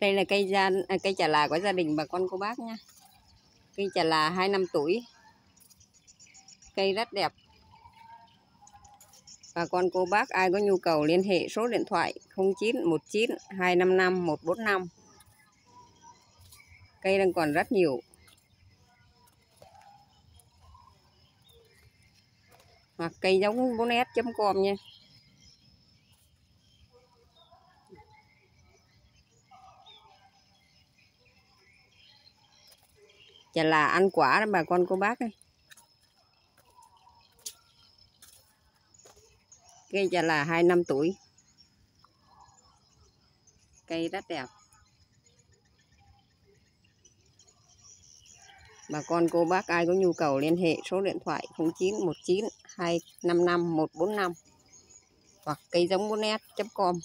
Đây là cây gia à, cây trà là của gia đình bà con cô bác nha. Cây trà là 2 năm tuổi. Cây rất đẹp. Bà con cô bác ai có nhu cầu liên hệ số điện thoại 0919 255 145. Cây đang còn rất nhiều. Hoặc cây giống 4S.com nha. Chả là ăn quả đó, bà con cô bác ơi. Cây chả là hai năm tuổi. Cây rất đẹp. Bà con cô bác ai có nhu cầu liên hệ số điện thoại 0919 255 145 hoặc cây giống 4S.com